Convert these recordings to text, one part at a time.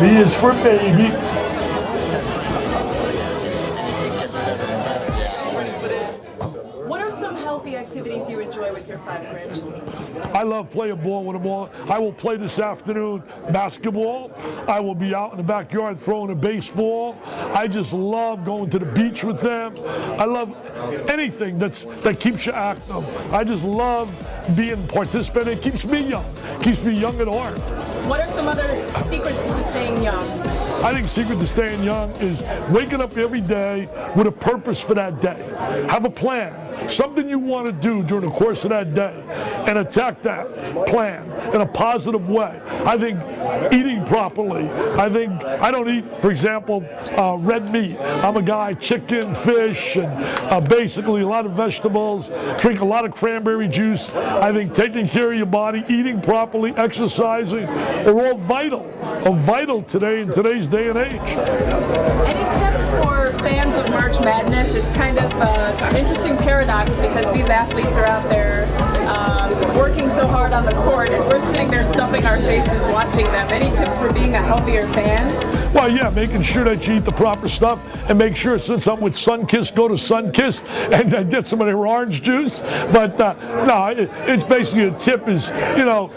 B is for baby. Activities you enjoy with your five grandchildren? I love playing ball with them all. I will play this afternoon basketball. I will be out in the backyard throwing a baseball. I just love going to the beach with them. I love anything that's that keeps you active. I just love being participating. It keeps me young. Keeps me young at heart. What are some other secrets to staying young? I think secret to staying young is waking up every day with a purpose for that day. Have a plan, something you want to do during the course of that day, and attack that plan in a positive way. I think eating properly. I think I don't eat, for example, uh, red meat. I'm a guy, chicken, fish, and uh, basically a lot of vegetables. Drink a lot of cranberry juice. I think taking care of your body, eating properly, exercising are all vital, are vital today in today's day and age. Any tips for fans of March Madness? It's kind of an interesting paradox because these athletes are out there um, sitting there stuffing our faces watching them. Any tips for being a healthier fan? Well, yeah, making sure that you eat the proper stuff and make sure since I'm with Sunkist, go to Sunkist and uh, get some of their orange juice. But uh, no, it, it's basically a tip is, you know,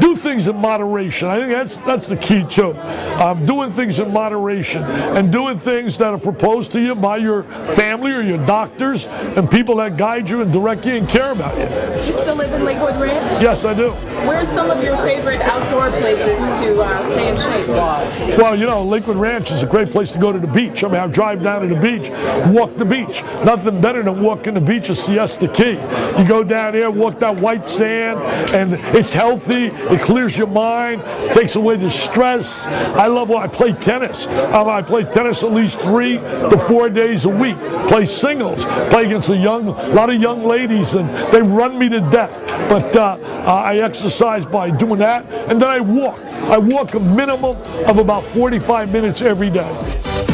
do things in moderation. I think that's that's the key too. Um, doing things in moderation and doing things that are proposed to you by your family or your doctors and people that guide you and direct you and care about you. You still live in Lakewood Ranch? Yes, I do. Where's some of your favorite outdoor places to uh, stay in shape? Well, you know, Lakewood Ranch is a great place to go to the beach. I mean, I drive down to the beach, walk the beach. Nothing better than walking the beach at Siesta Key. You go down there, walk that white sand, and it's healthy. It clears your mind, takes away the stress. I love when I play tennis. Um, I play tennis at least three to four days a week. Play singles. Play against a young, a lot of young ladies, and they run me to death. But uh, I exercise by doing that, and then I walk. I walk a minimum of about 45 minutes every day.